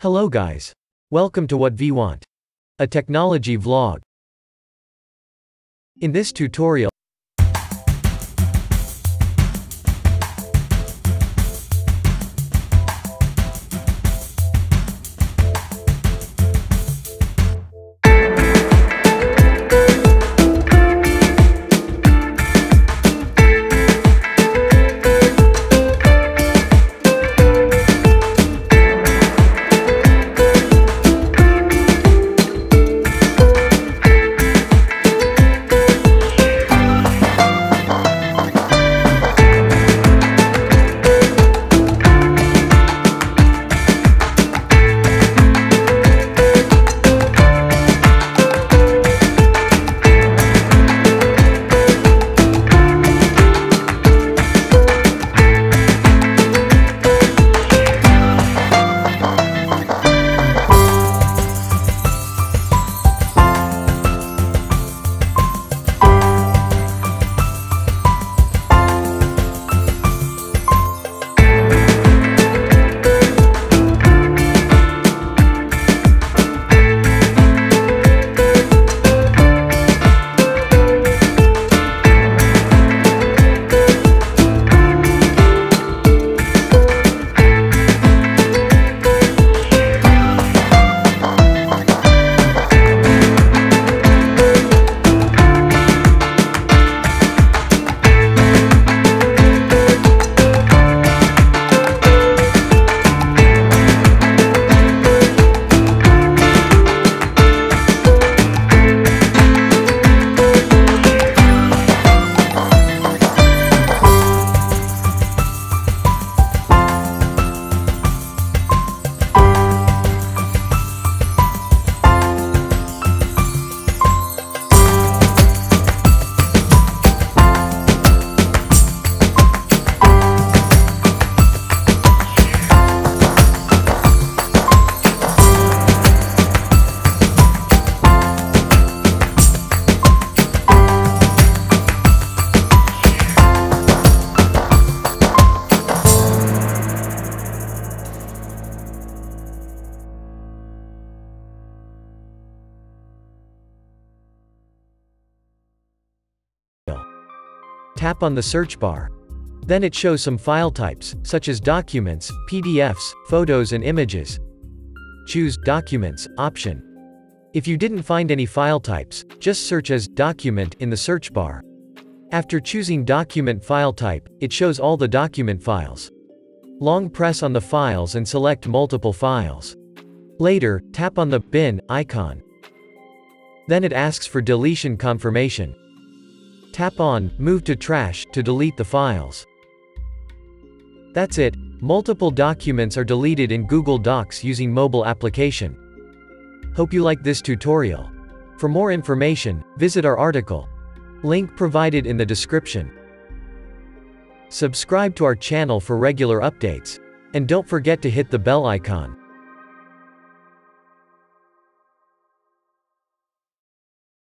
Hello guys. Welcome to What V Want. A technology vlog. In this tutorial, tap on the search bar. Then it shows some file types, such as documents, PDFs, photos and images. Choose Documents option. If you didn't find any file types, just search as Document in the search bar. After choosing Document file type, it shows all the document files. Long press on the files and select multiple files. Later, tap on the Bin icon. Then it asks for deletion confirmation. Tap on Move to Trash to delete the files. That's it, multiple documents are deleted in Google Docs using mobile application. Hope you like this tutorial. For more information, visit our article. Link provided in the description. Subscribe to our channel for regular updates. And don't forget to hit the bell icon.